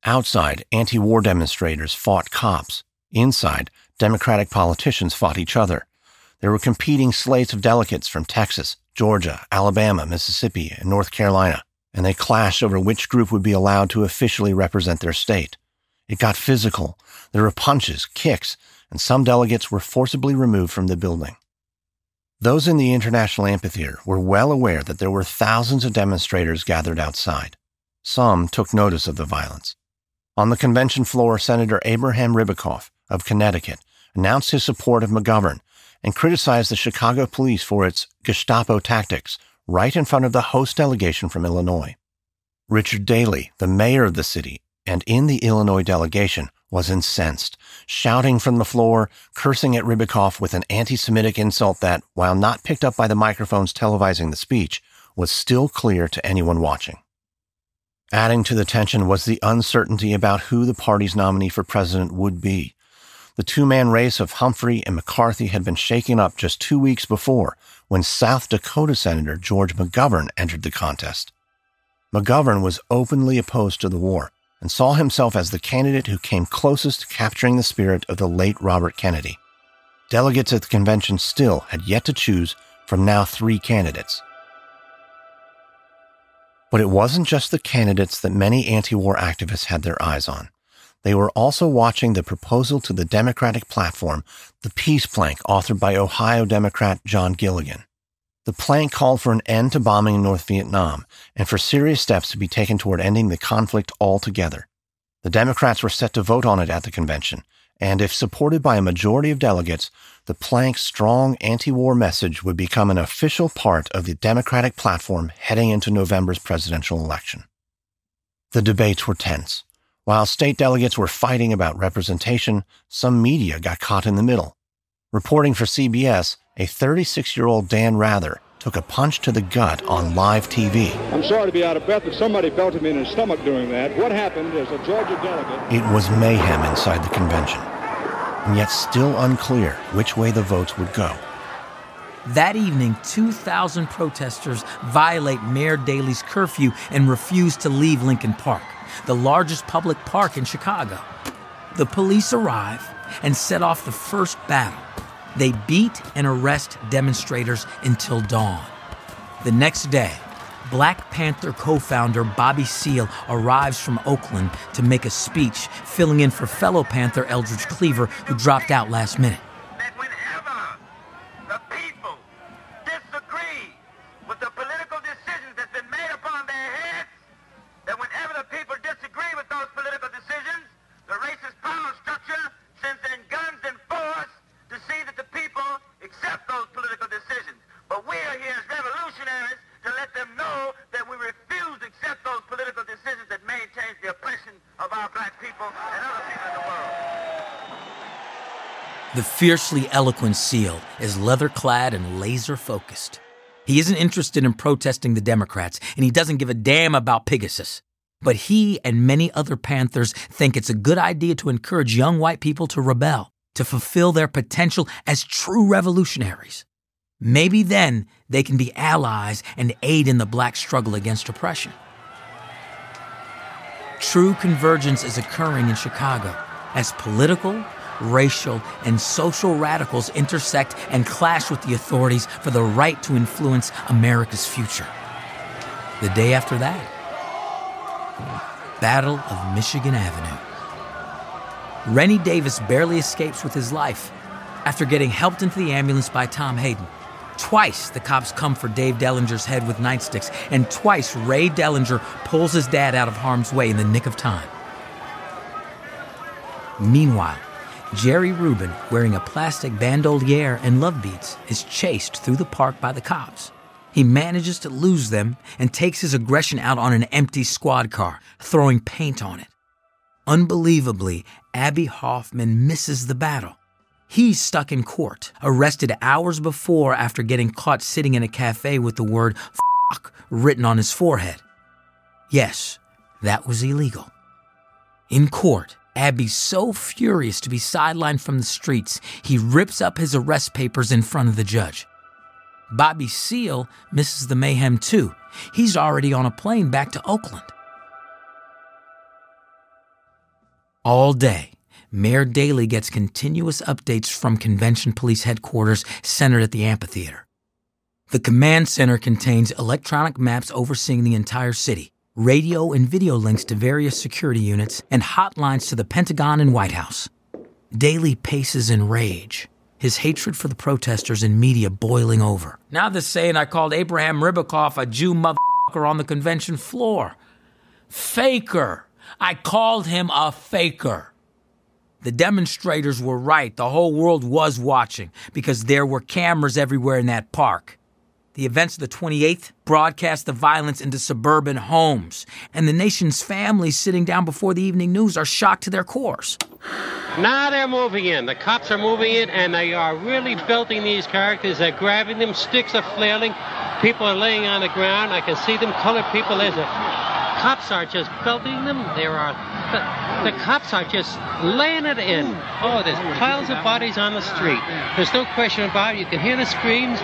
Speaker 1: Outside, anti war demonstrators fought cops. Inside, Democratic politicians fought each other. There were competing slates of delegates from Texas, Georgia, Alabama, Mississippi, and North Carolina, and they clashed over which group would be allowed to officially represent their state. It got physical. There were punches, kicks, and some delegates were forcibly removed from the building. Those in the International Amphitheater were well aware that there were thousands of demonstrators gathered outside. Some took notice of the violence. On the convention floor, Senator Abraham Ribicoff of Connecticut announced his support of McGovern and criticized the Chicago police for its Gestapo tactics right in front of the host delegation from Illinois. Richard Daley, the mayor of the city, and in the Illinois delegation, was incensed, shouting from the floor, cursing at Ribicoff with an anti Semitic insult that, while not picked up by the microphones televising the speech, was still clear to anyone watching. Adding to the tension was the uncertainty about who the party's nominee for president would be. The two man race of Humphrey and McCarthy had been shaken up just two weeks before when South Dakota Senator George McGovern entered the contest. McGovern was openly opposed to the war and saw himself as the candidate who came closest to capturing the spirit of the late Robert Kennedy. Delegates at the convention still had yet to choose from now three candidates. But it wasn't just the candidates that many anti war activists had their eyes on. They were also watching the proposal to the Democratic platform, the Peace Plank, authored by Ohio Democrat John Gilligan. The plank called for an end to bombing in North Vietnam and for serious steps to be taken toward ending the conflict altogether. The Democrats were set to vote on it at the convention, and if supported by a majority of delegates, the plank's strong anti war message would become an official part of the Democratic platform heading into November's presidential election. The debates were tense. While state delegates were fighting about representation, some media got caught in the middle. Reporting for CBS, a 36 year old Dan Rather took a punch to the gut on live TV.
Speaker 8: I'm sorry to be out of breath, but somebody belted me in the stomach doing that. What happened is a Georgia delegate.
Speaker 1: It was mayhem inside the convention, and yet still unclear which way the votes would go.
Speaker 2: That evening, 2,000 protesters violate Mayor Daley's curfew and refuse to leave Lincoln Park, the largest public park in Chicago. The police arrive and set off the first battle they beat and arrest demonstrators until dawn. The next day, Black Panther co founder Bobby Seale arrives from Oakland to make a speech, filling in for fellow Panther Eldridge Cleaver, who dropped out last minute. Fiercely eloquent Seale is leather clad and laser focused. He isn't interested in protesting the Democrats, and he doesn't give a damn about Pegasus. But he and many other Panthers think it's a good idea to encourage young white people to rebel, to fulfill their potential as true revolutionaries. Maybe then they can be allies and aid in the black struggle against oppression. True convergence is occurring in Chicago as political, racial, and social radicals intersect and clash with the authorities for the right to influence America's future. The day after that, Battle of Michigan Avenue. Rennie Davis barely escapes with his life after getting helped into the ambulance by Tom Hayden. Twice the cops come for Dave Dellinger's head with nightsticks, and twice Ray Dellinger pulls his dad out of harm's way in the nick of time. Meanwhile, Jerry Rubin, wearing a plastic bandolier and love beads, is chased through the park by the cops. He manages to lose them and takes his aggression out on an empty squad car, throwing paint on it. Unbelievably, Abbie Hoffman misses the battle. He's stuck in court, arrested hours before after getting caught sitting in a cafe with the word fuck written on his forehead. Yes, that was illegal. In court, Abbie's so furious to be sidelined from the streets, he rips up his arrest papers in front of the judge. Bobby Seale misses the mayhem too. He's already on a plane back to Oakland. All day, Mayor Daley gets continuous updates from Convention Police Headquarters centered at the amphitheater. The command center contains electronic maps overseeing the entire city, radio and video links to various security units, and hotlines to the Pentagon and White House. Daley paces in rage, his hatred for the protesters and media boiling over. Now they're saying I called Abraham Ribicoff a Jew motherfucker on the convention floor. Faker. I called him a faker.
Speaker 4: The demonstrators were right. The whole world was watching because there were cameras everywhere in that park. The events of the 28th broadcast the violence into suburban homes, and the nation's families sitting down before the evening news are shocked to their cores.
Speaker 9: Now they're moving in. The cops are moving in, and they are really belting these characters. They're grabbing them. Sticks are flailing. People are laying on the ground. I can see them. Colored people. There's a cops are just belting them. There are the, the, cops are just laying it in. Oh, there's piles of bodies on the street. There's no question about it. You can hear the screams.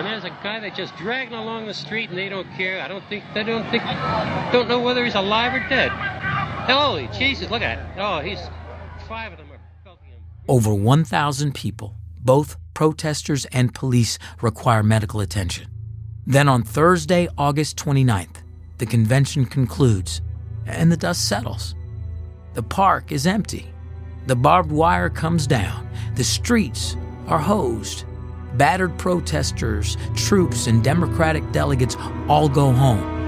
Speaker 9: And there's a guy that just dragging along the street, and they don't care. I don't think they don't think don't know whether he's alive or dead. Holy Jesus! Look at it. Oh, he's five of them are him.
Speaker 4: Over 1,000 people, both protesters and police, require medical attention. Then on Thursday, August 29th, the convention concludes and the dust settles. The park is empty. The barbed wire comes down. The streets are hosed. Battered protesters, troops, and Democratic delegates all go home.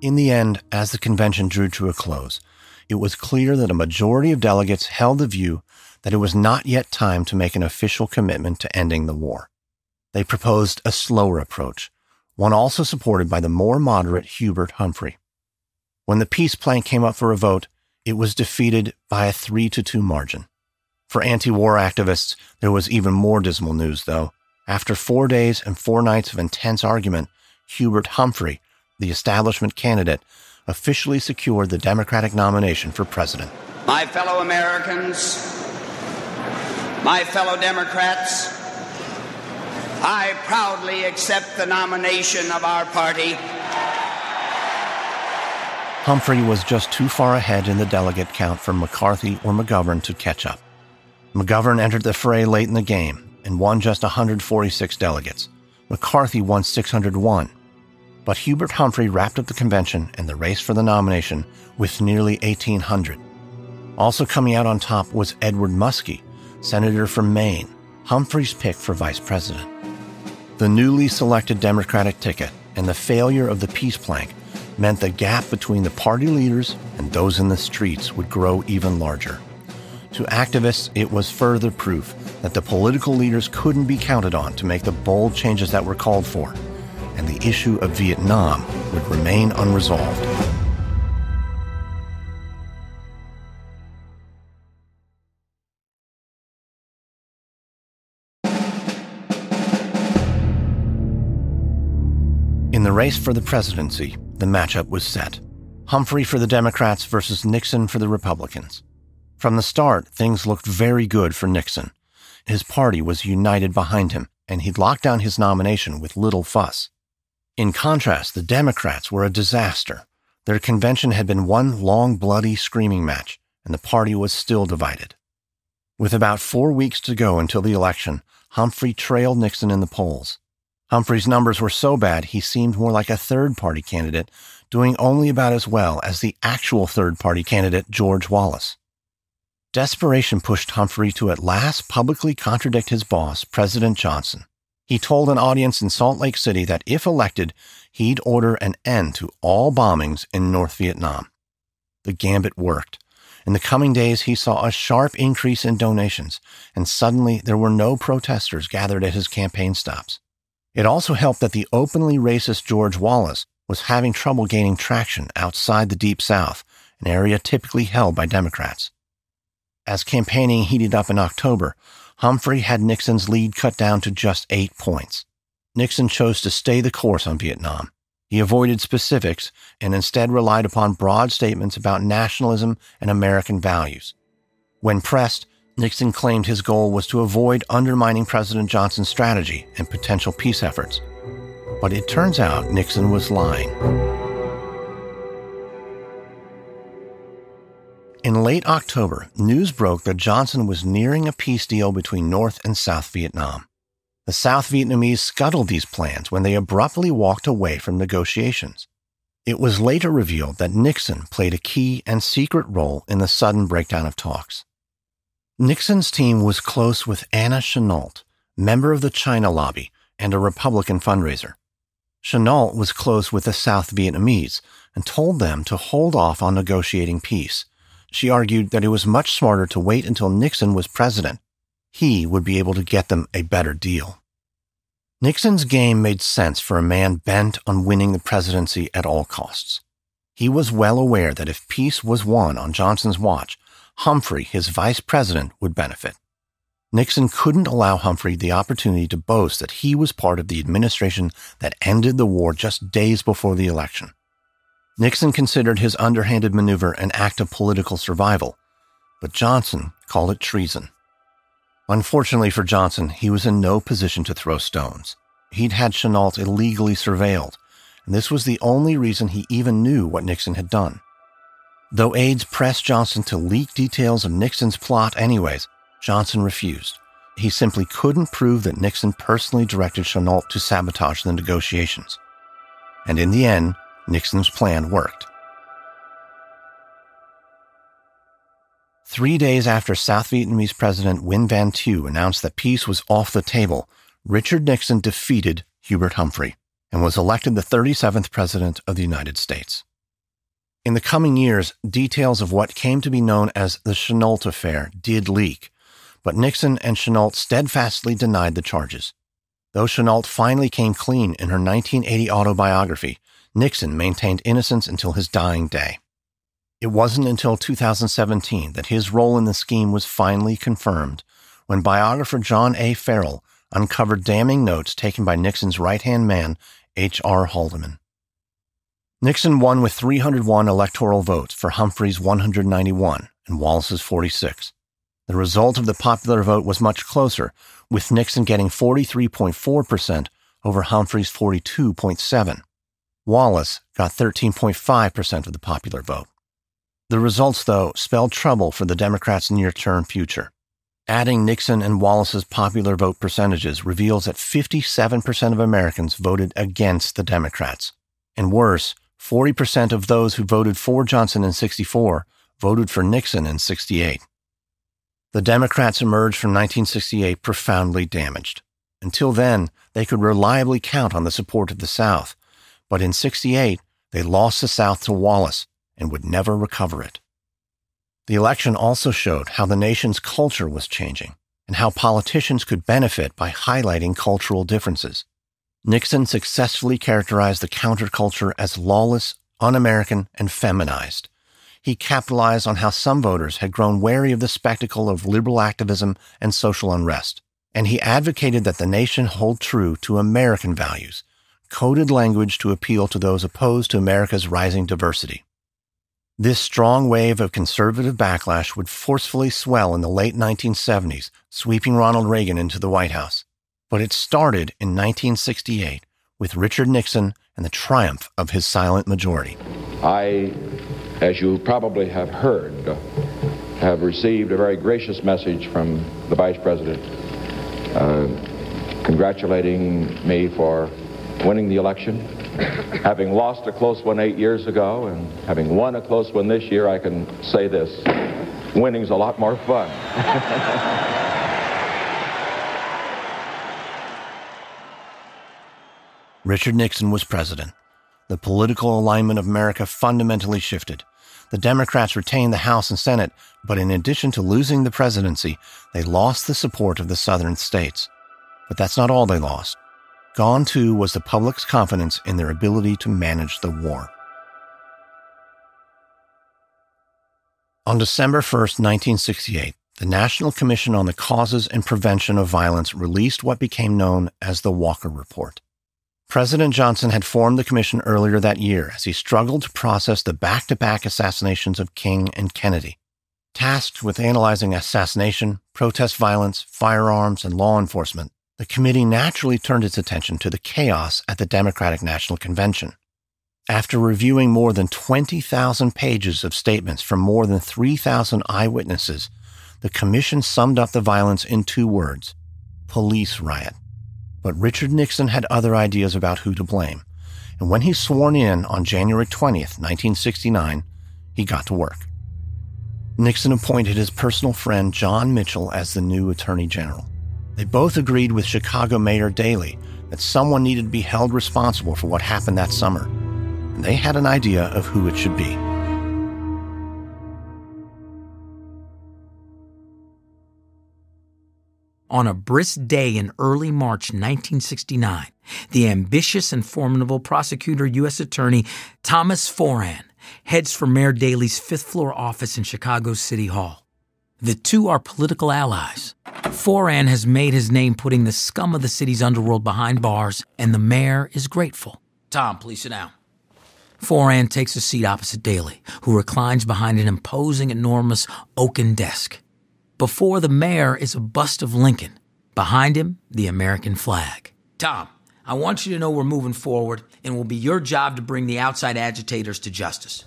Speaker 1: In the end, as the convention drew to a close, it was clear that a majority of delegates held the view that it was not yet time to make an official commitment to ending the war. They proposed a slower approach, one also supported by the more moderate Hubert Humphrey. When the peace plan came up for a vote, it was defeated by a 3 to 2 margin. For anti war activists, there was even more dismal news, though. After four days and four nights of intense argument, Hubert Humphrey, the establishment candidate, officially secured the Democratic nomination for president.
Speaker 10: My fellow Americans, my fellow Democrats, I proudly accept the nomination of our party.
Speaker 1: Humphrey was just too far ahead in the delegate count for McCarthy or McGovern to catch up. McGovern entered the fray late in the game and won just 146 delegates. McCarthy won 601. But Hubert Humphrey wrapped up the convention and the race for the nomination with nearly 1,800. Also coming out on top was Edward Muskie, senator from Maine, Humphrey's pick for vice president. The newly selected Democratic ticket and the failure of the peace plank meant the gap between the party leaders and those in the streets would grow even larger. To activists, it was further proof that the political leaders couldn't be counted on to make the bold changes that were called for, and the issue of Vietnam would remain unresolved. In the race for the presidency, the matchup was set Humphrey for the Democrats versus Nixon for the Republicans. From the start, things looked very good for Nixon. His party was united behind him, and he'd locked down his nomination with little fuss. In contrast, the Democrats were a disaster. Their convention had been one long, bloody screaming match, and the party was still divided. With about four weeks to go until the election, Humphrey trailed Nixon in the polls. Humphrey's numbers were so bad he seemed more like a third party candidate, doing only about as well as the actual third party candidate, George Wallace. Desperation pushed Humphrey to at last publicly contradict his boss, President Johnson. He told an audience in Salt Lake City that if elected, he'd order an end to all bombings in North Vietnam. The gambit worked. In the coming days, he saw a sharp increase in donations, and suddenly there were no protesters gathered at his campaign stops. It also helped that the openly racist George Wallace was having trouble gaining traction outside the Deep South, an area typically held by Democrats. As campaigning heated up in October, Humphrey had Nixon's lead cut down to just eight points. Nixon chose to stay the course on Vietnam. He avoided specifics and instead relied upon broad statements about nationalism and American values. When pressed, Nixon claimed his goal was to avoid undermining President Johnson's strategy and potential peace efforts. But it turns out Nixon was lying. In late October, news broke that Johnson was nearing a peace deal between North and South Vietnam. The South Vietnamese scuttled these plans when they abruptly walked away from negotiations. It was later revealed that Nixon played a key and secret role in the sudden breakdown of talks. Nixon's team was close with Anna Chennault, member of the China lobby and a Republican fundraiser. Chennault was close with the South Vietnamese and told them to hold off on negotiating peace. She argued that it was much smarter to wait until Nixon was president. He would be able to get them a better deal. Nixon's game made sense for a man bent on winning the presidency at all costs. He was well aware that if peace was won on Johnson's watch, Humphrey, his vice president, would benefit. Nixon couldn't allow Humphrey the opportunity to boast that he was part of the administration that ended the war just days before the election. Nixon considered his underhanded maneuver an act of political survival, but Johnson called it treason. Unfortunately for Johnson, he was in no position to throw stones. He'd had Chennault illegally surveilled, and this was the only reason he even knew what Nixon had done. Though aides pressed Johnson to leak details of Nixon's plot anyways, Johnson refused. He simply couldn't prove that Nixon personally directed Chennault to sabotage the negotiations. And in the end, Nixon's plan worked. Three days after South Vietnamese President Nguyen Van Thieu announced that peace was off the table, Richard Nixon defeated Hubert Humphrey and was elected the 37th President of the United States. In the coming years, details of what came to be known as the Chennault affair did leak, but Nixon and Chennault steadfastly denied the charges. Though Chennault finally came clean in her 1980 autobiography, Nixon maintained innocence until his dying day. It wasn't until 2017 that his role in the scheme was finally confirmed when biographer John A. Farrell uncovered damning notes taken by Nixon's right hand man, H.R. Haldeman. Nixon won with 301 electoral votes for Humphrey's 191 and Wallace's 46. The result of the popular vote was much closer, with Nixon getting 43.4% over Humphrey's 42.7. Wallace got 13.5% of the popular vote. The results, though, spelled trouble for the Democrats' near term future. Adding Nixon and Wallace's popular vote percentages reveals that 57% of Americans voted against the Democrats. And worse, 40% of those who voted for Johnson in 64 voted for Nixon in 68. The Democrats emerged from 1968 profoundly damaged. Until then, they could reliably count on the support of the South. But in 68, they lost the South to Wallace and would never recover it. The election also showed how the nation's culture was changing and how politicians could benefit by highlighting cultural differences. Nixon successfully characterized the counterculture as lawless, un American, and feminized he capitalized on how some voters had grown wary of the spectacle of liberal activism and social unrest. And he advocated that the nation hold true to American values, coded language to appeal to those opposed to America's rising diversity. This strong wave of conservative backlash would forcefully swell in the late 1970s, sweeping Ronald Reagan into the White House. But it started in 1968 with Richard Nixon and the triumph of his silent majority.
Speaker 6: I as you probably have heard, have received a very gracious message from the Vice President uh, congratulating me for winning the election. having lost a close one eight years ago and having won a close one this year, I can say this winning's a lot more fun. [LAUGHS]
Speaker 1: Richard Nixon was president. The political alignment of America fundamentally shifted. The Democrats retained the House and Senate, but in addition to losing the presidency, they lost the support of the southern states. But that's not all they lost. Gone too was the public's confidence in their ability to manage the war. On December 1, 1968, the National Commission on the Causes and Prevention of Violence released what became known as the Walker Report. President Johnson had formed the commission earlier that year as he struggled to process the back to back assassinations of King and Kennedy. Tasked with analyzing assassination, protest violence, firearms, and law enforcement, the committee naturally turned its attention to the chaos at the Democratic National Convention. After reviewing more than 20,000 pages of statements from more than 3,000 eyewitnesses, the commission summed up the violence in two words police riot. But Richard Nixon had other ideas about who to blame. And when he sworn in on January 20th, 1969, he got to work. Nixon appointed his personal friend John Mitchell as the new Attorney General. They both agreed with Chicago Mayor Daley that someone needed to be held responsible for what happened that summer. And they had an idea of who it should be.
Speaker 2: On a brisk day in early March 1969, the ambitious and formidable prosecutor U.S. Attorney Thomas Foran heads for Mayor Daley's fifth floor office in Chicago City Hall. The two are political allies. Foran has made his name putting the scum of the city's underworld behind bars, and the mayor is grateful. Tom, please sit down. Foran takes a seat opposite Daley, who reclines behind an imposing, enormous oaken desk. Before the mayor is a bust of Lincoln. Behind him, the American flag. Tom, I want you to know we're moving forward, and it will be your job to bring the outside agitators to justice.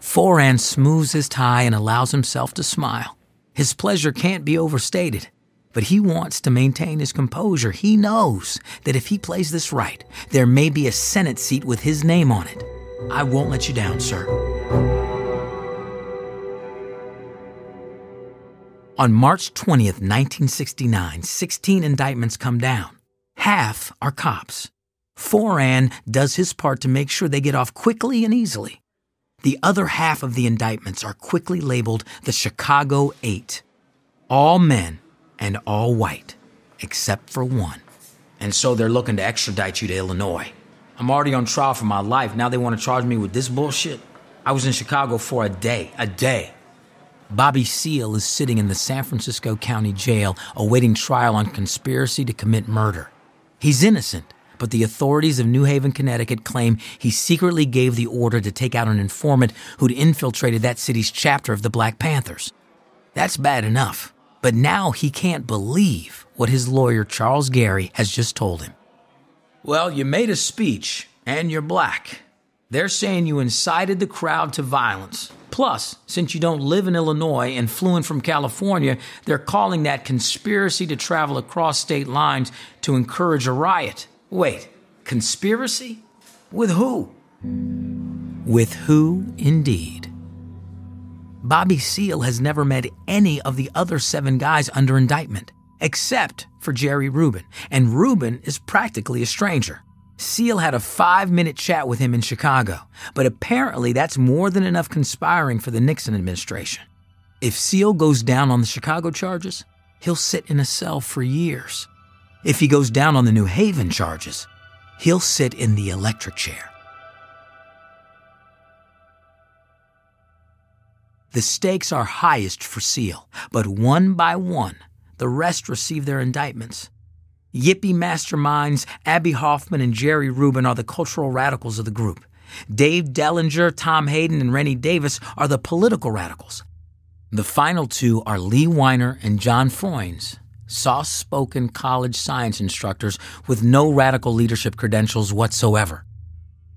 Speaker 2: Foran smooths his tie and allows himself to smile. His pleasure can't be overstated, but he wants to maintain his composure. He knows that if he plays this right, there may be a Senate seat with his name on it. I won't let you down, sir. On March 20th, 1969, 16 indictments come down. Half are cops. Foran does his part to make sure they get off quickly and easily. The other half of the indictments are quickly labeled the Chicago Eight. All men and all white, except for one. And so they're looking to extradite you to Illinois. I'm already on trial for my life. Now they want to charge me with this bullshit? I was in Chicago for a day. A day. Bobby Seale is sitting in the San Francisco County Jail awaiting trial on conspiracy to commit murder. He's innocent, but the authorities of New Haven, Connecticut claim he secretly gave the order to take out an informant who'd infiltrated that city's chapter of the Black Panthers. That's bad enough, but now he can't believe what his lawyer, Charles Garry, has just told him. Well, you made a speech, and you're black. They're saying you incited the crowd to violence. Plus, since you don't live in Illinois and flew in from California, they're calling that conspiracy to travel across state lines to encourage a riot. Wait, conspiracy? With who? With who, indeed. Bobby Seale has never met any of the other seven guys under indictment, except for Jerry Rubin, and Rubin is practically a stranger. Seale had a five minute chat with him in Chicago, but apparently that's more than enough conspiring for the Nixon administration. If Seale goes down on the Chicago charges, he'll sit in a cell for years. If he goes down on the New Haven charges, he'll sit in the electric chair. The stakes are highest for Seale, but one by one, the rest receive their indictments. Yippie masterminds Abbie Hoffman and Jerry Rubin are the cultural radicals of the group. Dave Dellinger, Tom Hayden, and Rennie Davis are the political radicals. The final two are Lee Weiner and John Froines, soft spoken college science instructors with no radical leadership credentials whatsoever.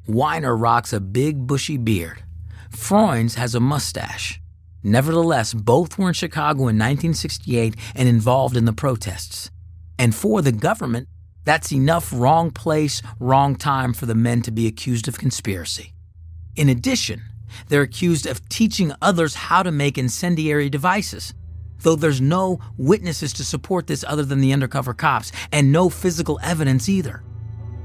Speaker 2: Weiner rocks a big bushy beard. Froines has a mustache. Nevertheless, both were in Chicago in 1968 and involved in the protests. And for the government, that's enough wrong place, wrong time for the men to be accused of conspiracy. In addition, they're accused of teaching others how to make incendiary devices, though there's no witnesses to support this other than the undercover cops, and no physical evidence either.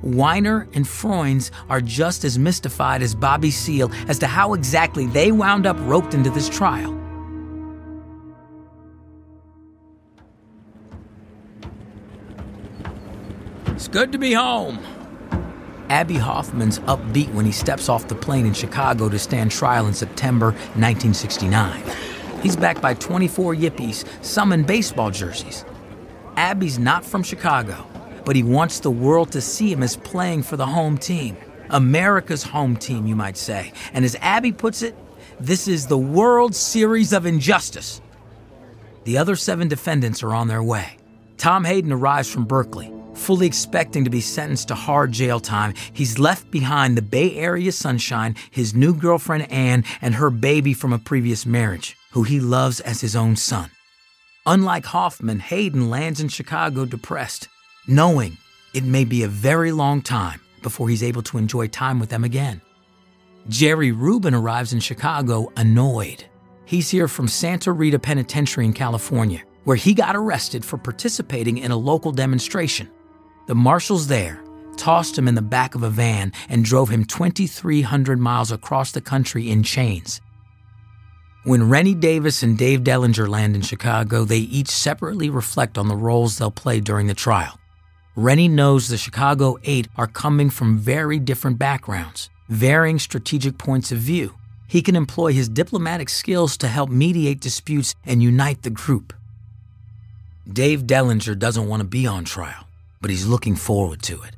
Speaker 2: Weiner and Froines are just as mystified as Bobby Seale as to how exactly they wound up roped into this trial. It's good to be home. Abbie Hoffman's upbeat when he steps off the plane in Chicago to stand trial in September 1969. He's backed by 24 yippies, some in baseball jerseys. Abbie's not from Chicago, but he wants the world to see him as playing for the home team. America's home team, you might say. And as Abbie puts it, this is the World Series of Injustice. The other seven defendants are on their way. Tom Hayden arrives from Berkeley. Fully expecting to be sentenced to hard jail time, he's left behind the Bay Area sunshine, his new girlfriend Anne, and her baby from a previous marriage, who he loves as his own son. Unlike Hoffman, Hayden lands in Chicago depressed, knowing it may be a very long time before he's able to enjoy time with them again. Jerry Rubin arrives in Chicago annoyed. He's here from Santa Rita Penitentiary in California, where he got arrested for participating in a local demonstration. The marshals there tossed him in the back of a van, and drove him 2,300 miles across the country in chains. When Rennie Davis and Dave Dellinger land in Chicago, they each separately reflect on the roles they'll play during the trial. Rennie knows the Chicago Eight are coming from very different backgrounds, varying strategic points of view. He can employ his diplomatic skills to help mediate disputes and unite the group. Dave Dellinger doesn't want to be on trial, but he's looking forward to it.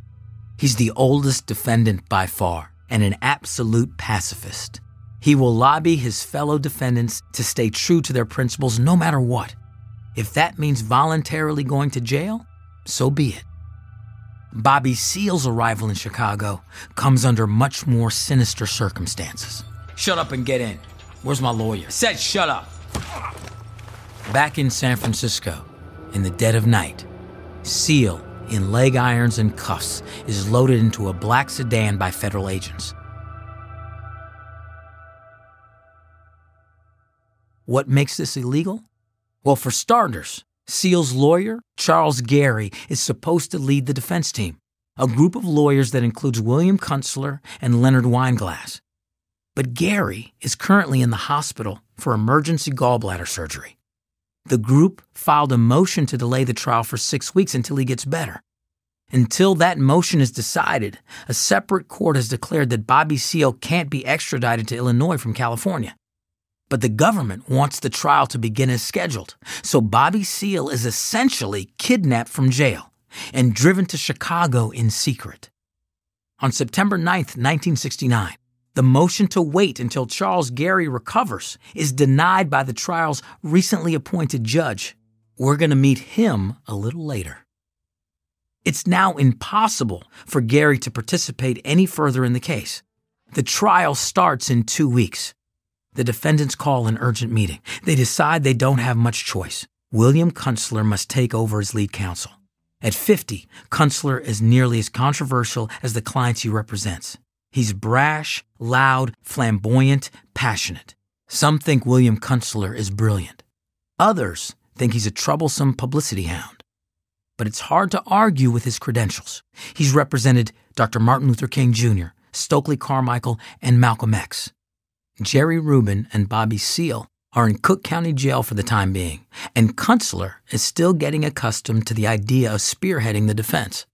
Speaker 2: He's the oldest defendant by far and an absolute pacifist. He will lobby his fellow defendants to stay true to their principles no matter what. If that means voluntarily going to jail, so be it. Bobby Seale's arrival in Chicago comes under much more sinister circumstances.
Speaker 4: Shut up and get in.
Speaker 2: Where's my lawyer?
Speaker 4: Said shut up.
Speaker 2: Back in San Francisco, in the dead of night, Seale, in leg irons and cuffs, is loaded into a black sedan by federal agents. What makes this illegal? Well, for starters, Seale's lawyer, Charles Garry, is supposed to lead the defense team, a group of lawyers that includes William Kunstler and Leonard Weinglass. But Garry is currently in the hospital for emergency gallbladder surgery. The group filed a motion to delay the trial for six weeks until he gets better. Until that motion is decided, a separate court has declared that Bobby Seale can't be extradited to Illinois from California. But the government wants the trial to begin as scheduled, so Bobby Seale is essentially kidnapped from jail and driven to Chicago in secret. On September 9, 1969, the motion to wait until Charles Garry recovers is denied by the trial's recently appointed judge. We're going to meet him a little later. It's now impossible for Garry to participate any further in the case. The trial starts in two weeks. The defendants call an urgent meeting. They decide they don't have much choice. William Kunstler must take over as lead counsel. At 50, Kunstler is nearly as controversial as the clients he represents. He's brash, loud, flamboyant, passionate. Some think William Kunstler is brilliant. Others think he's a troublesome publicity hound. But it's hard to argue with his credentials. He's represented Dr. Martin Luther King Jr., Stokely Carmichael, and Malcolm X. Jerry Rubin and Bobby Seale are in Cook County Jail for the time being, and Kunstler is still getting accustomed to the idea of spearheading the defense.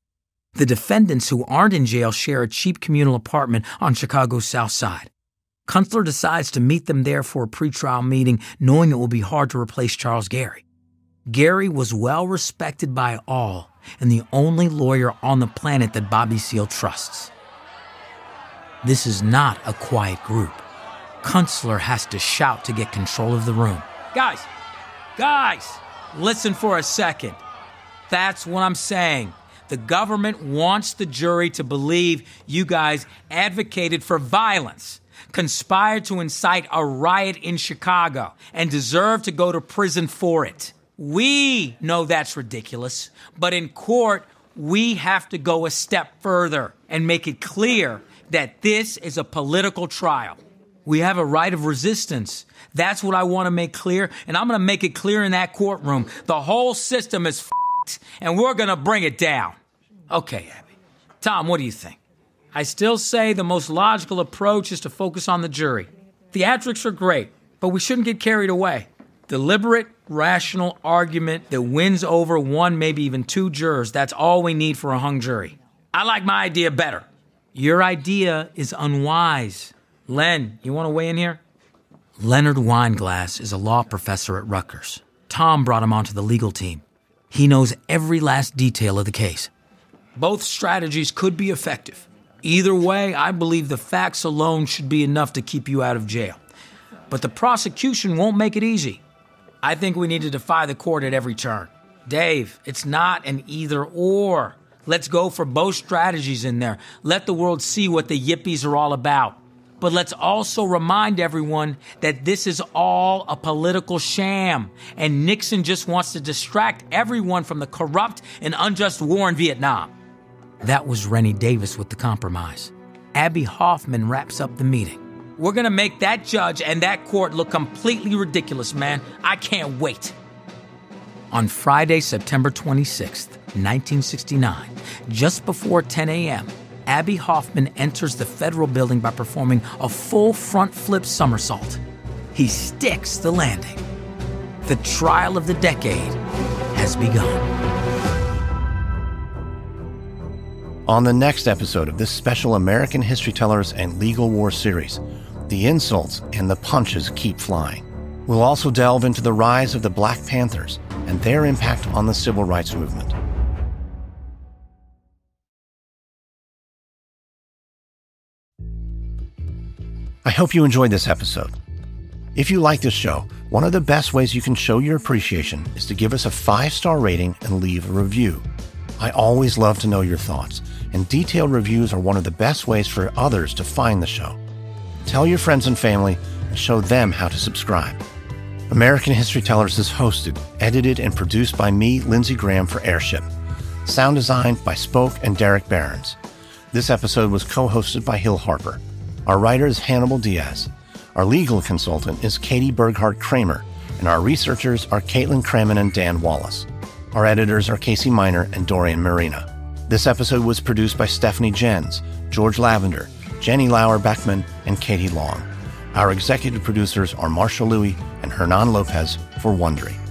Speaker 2: The defendants who aren't in jail share a cheap communal apartment on Chicago's South Side. Kunstler decides to meet them there for a pretrial meeting, knowing it will be hard to replace Charles Garry. Garry was well respected by all and the only lawyer on the planet that Bobby Seale trusts. This is not a quiet group. Kunstler has to shout to get control of the room.
Speaker 4: Guys, guys, listen for a second. That's what I'm saying. The government wants the jury to believe you guys advocated for violence, conspired to incite a riot in Chicago, and deserve to go to prison for it. We know that's ridiculous, but in court, we have to go a step further and make it clear that this is a political trial. We have a right of resistance. That's what I want to make clear, and I'm going to make it clear in that courtroom. The whole system is f***ed, and we're going to bring it down. Okay, Abbie. Tom, what do you think? I still say the most logical approach is to focus on the jury. Theatrics are great, but we shouldn't get carried away. Deliberate, rational argument that wins over one, maybe even two jurors, that's all we need for a hung jury. I like my idea better. Your idea is unwise. Len, you want to weigh in here?
Speaker 2: Leonard Weinglass is a law professor at Rutgers. Tom brought him onto the legal team. He knows every last detail of the case.
Speaker 4: Both strategies could be effective. Either way, I believe the facts alone should be enough to keep you out of jail. But the prosecution won't make it easy. I think we need to defy the court at every turn. Dave, it's not an either or. Let's go for both strategies in there. Let the world see what the yippies are all about. But let's also remind everyone that this is all a political sham, and Nixon just wants to distract everyone from the corrupt and unjust war in Vietnam.
Speaker 2: That was Rennie Davis with the compromise. Abbie Hoffman wraps up the meeting.
Speaker 4: We're gonna make that judge and that court look completely ridiculous, man. I can't wait.
Speaker 2: On Friday, September 26th, 1969, just before 10 a.m., Abbie Hoffman enters the federal building by performing a full front flip somersault. He sticks the landing. The trial of the decade has begun.
Speaker 1: On the next episode of this special American History Tellers and Legal War series, the insults and the punches keep flying. We'll also delve into the rise of the Black Panthers and their impact on the civil rights movement. I hope you enjoyed this episode. If you like this show, one of the best ways you can show your appreciation is to give us a five star rating and leave a review. I always love to know your thoughts, and detailed reviews are one of the best ways for others to find the show. Tell your friends and family and show them how to subscribe. American History Tellers is hosted, edited, and produced by me, Lindsay Graham, for Airship. Sound designed by Spoke and Derek Behrens. This episode was co hosted by Hill Harper. Our writer is Hannibal Diaz. Our legal consultant is Katie Berghardt Kramer, and our researchers are Caitlin Kremen and Dan Wallace. Our editors are Casey Miner and Dorian Marina. This episode was produced by Stephanie Jens, George Lavender, Jenny Lauer Beckman, and Katie Long. Our executive producers are Marshall Lewy and Hernan Lopez for Wondery.